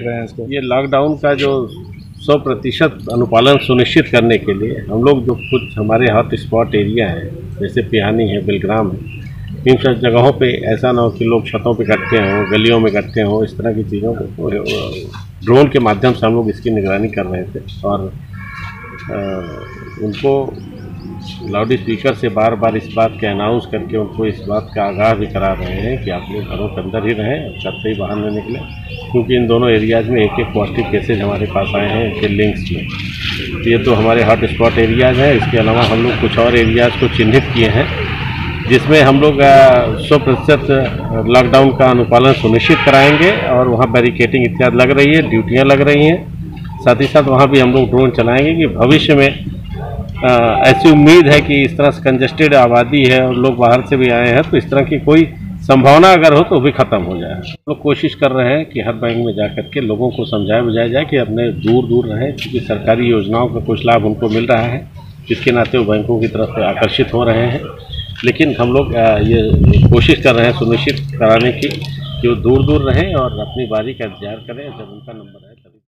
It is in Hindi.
रहे हैं इसको। ये लॉकडाउन का जो सौ प्रतिशत अनुपालन सुनिश्चित करने के लिए हम लोग जो कुछ हमारे हॉट स्पॉट एरिया है जैसे पिहानी है बिलग्राम है इन सब जगहों पे ऐसा ना हो कि लोग छतों पे इकट्ठे हों गलियों में इकट्ठे हों इस तरह की चीज़ों को ड्रोन के माध्यम से हम लोग इसकी निगरानी कर रहे थे और अ, उनको लाउड स्पीकर से बार बार इस बात के अनाउंस करके उनको इस बात का आगाह भी करा रहे हैं कि आप लोग घरों के अंदर ही रहें और छत से ही बाहर न निकलें क्योंकि इन दोनों एरियाज़ में एक एक पॉजिटिव केसेज हमारे पास आए हैं इनके लिंक्स में। तो ये तो हमारे हॉट स्पॉट एरियाज़ हैं। इसके अलावा हम लोग कुछ और एरियाज़ को चिन्हित किए हैं, जिसमें हम लोग सौ प्रतिशत लॉकडाउन का अनुपालन सुनिश्चित कराएँगे और वहाँ बैरिकेटिंग इत्यादि लग रही है ड्यूटियाँ लग रही हैं। साथ ही साथ वहाँ भी हम लोग ड्रोन चलाएँगे कि भविष्य में ऐसी उम्मीद है कि इस तरह से कंजेस्टेड आबादी है और लोग बाहर से भी आए हैं तो इस तरह की कोई संभावना अगर हो तो भी खत्म हो जाए। लोग कोशिश कर रहे हैं कि हर बैंक में जा करके लोगों को समझाया बुझाया जाए कि अपने दूर दूर रहें, क्योंकि सरकारी योजनाओं का कुछ लाभ उनको मिल रहा है, जिसके नाते वो बैंकों की तरफ़ आकर्षित हो रहे हैं। लेकिन हम लोग ये कोशिश कर रहे हैं सुनिश्चित कराने की कि वो दूर दूर रहें और अपनी बारी का इंतज़ार करें। जब उनका नंबर आए